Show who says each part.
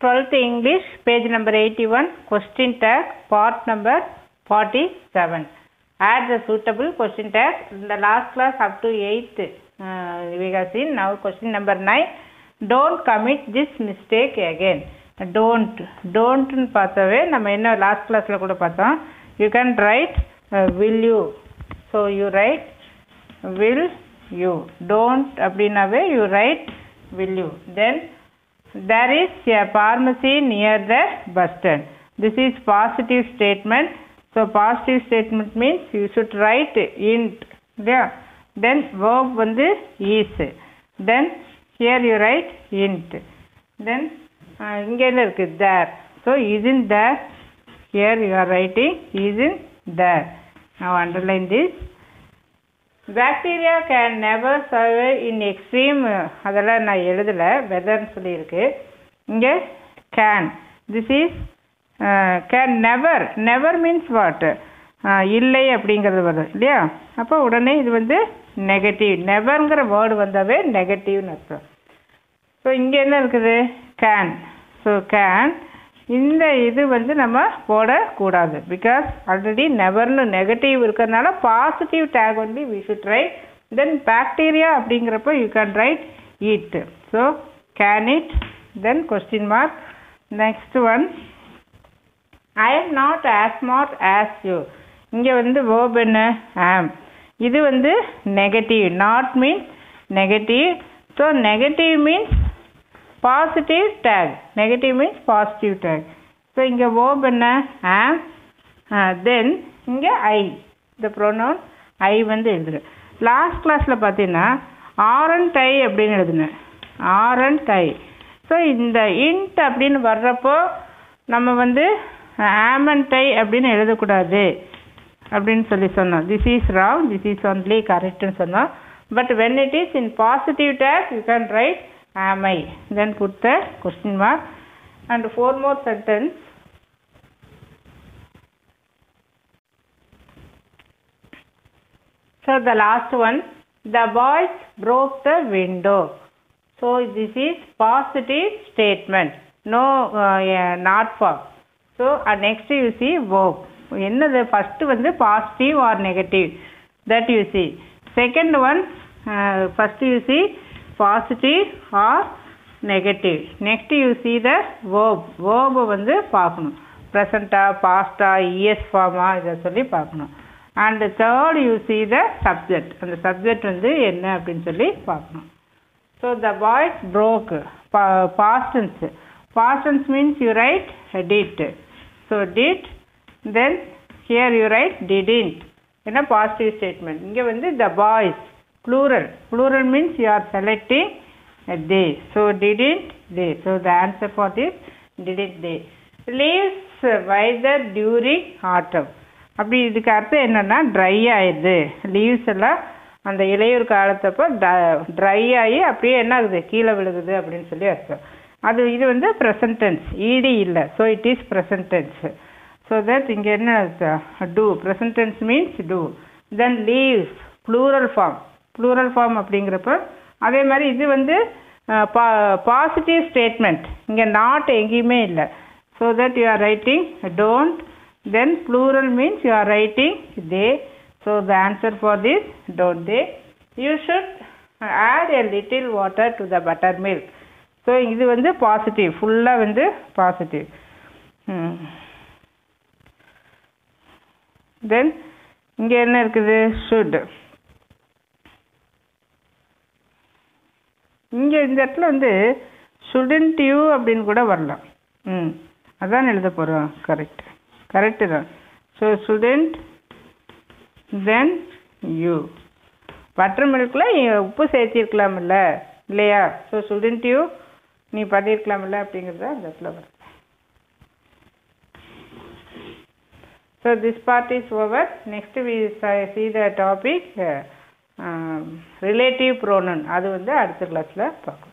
Speaker 1: 12th English, page number 81, question tag, part number 47. Add the suitable question tag. In the last class up to 8th, uh, we have seen. Now question number 9. Don't commit this mistake again. Don't. Don't னு பார்த்தாவே நம்ம என்ன last கிளாஸில் கூட பார்த்தோம் you can write will you so you write will you don't அப்படின்னாவே you write will you then there is a pharmacy near the bus stand. This is positive statement. So positive statement means you should write int. Yeah. Then verb வந்து is. Then here you write int. Then uh, இங்க என்ன இருக்கு there. So is in there. Here you are writing is in there. Now underline this. Bacteria can never survive in extreme அதெல்லாம் நான் எழுதலை வெதர்னு சொல்லியிருக்கு. இங்கே can this is can never never means what இல்லை அப்படிங்கிறது வரும் இல்லையா? அப்போ உடனே இது வந்து நெகட்டிவ் நெவருங்கிற வேர்டு வந்தாவே நெகட்டிவ்னு அர்த்தம். ஸோ இங்கே என்ன இருக்குது? கேன் ஸோ கேன் இந்த இது வந்து நம்ம போடக்கூடாது. பிகாஸ் ஆல்ரெடி நெவர்னு நெகட்டிவ் இருக்கிறதுனால positive tag only we should write then bacteria அப்படிங்கிறப்ப you can write it so can it then question mark next one I am not as smart as you இங்கே வந்து வேர்ப் என்ன? Am இது வந்து negative not means negative so negative means positive tag negative means positive tag so இங்கே verb என்ன? Am தென் இங்கே ஐ இந்த pronoun ஐ வந்து எழுதுரு லாஸ்ட் கிளாஸில் பார்த்தீங்கன்னா ஆர் அண்ட் டை அப்படின்னு எழுதுனேன். ஆர் அண்ட் டை ஸோ இந்த இன்ட் அப்படின்னு வர்றப்போ நம்ம வந்து ஆமன் டை அப்படின்னு எழுதக்கூடாது. அப்படின்னு சொல்லி சொன்னோம். This is wrong this is only கரெக்ட்னு சொன்னோம். But when it is in positive tag you can write am I? Then put the question mark and four more sentence. So the last one, the boys broke the window. So this is positive statement. No, uh, yeah, not for. So uh, next you see verb. என்னது first வந்து positive or negative that you see second one first you see Positive or negative next you see the verb வேர்பை வந்து பார்க்கணும். ப்ரெசண்ட்டாக பாஸ்டா இஎஸ் ஃபார்மா இதை சொல்லி பார்க்கணும். And third you see the subject அந்த சப்ஜெக்ட் வந்து என்ன அப்படின்னு சொல்லி பார்க்கணும். So the boys broke past tense பாஸ்டன்ஸ் means you write did so did then here you write didn't என்ன பாசிட்டிவ் ஸ்டேட்மெண்ட் இங்கே வந்து the boys plural. Plural means you are selecting a they so didn't they? So the answer for this didn't they? Leaves wither during autumn. அப்படி இதுக்கு அர்த்தம் என்னென்னா try ஆயிடுது. Leaves எல்லாம் அந்த இளையூர் காலத்தப்போ ட்ரை ஆகி அப்படியே என்ன ஆகுது? கீழே விழுகுது அப்படின்னு சொல்லி அர்த்தம். அது இது வந்து ப்ரெசன்டென்ஸ் ஈடி இல்லை. So it is present tense so that இங்கே என்ன do present tense means do then leaves plural form plural form அப்படிங்கிறப்ப அதே மாதிரி இது வந்து பா பாசிட்டிவ் ஸ்டேட்மெண்ட் இங்கே நாட் எங்கேயுமே இல்லை. So that you are writing don't then plural means you are writing they so the answer for this don't they you should add a little water to the butter milk so இது வந்து positive ஃபுல்லாக வந்து positive தென் இங்கே என்ன இருக்குது? Should இங்கே இந்த இடத்துல வந்து ஸ்டூடெண்ட் யூ அப்படின்னு கூட வரலாம். ம் அதான் எழுத போகிறோம் கரெக்ட் கரெக்டு தான். So student then you butter மில்கில் உப்பு சேர்த்திருக்கலாம்ல இல்லையா? ஸோ ஸ்டூடெண்ட் யூ நீ பண்ணியிருக்கலாமில்ல அப்படிங்கிறது அந்த இடத்துல வரும். So this part is over next we see the topic relative pronoun அது வந்து அடுத்த கிளாஸில் பார்க்கலாம்.